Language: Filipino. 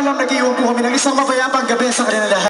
paalam, nag-iwan po kami ng isang mapayapang gabi sa kanila lahat.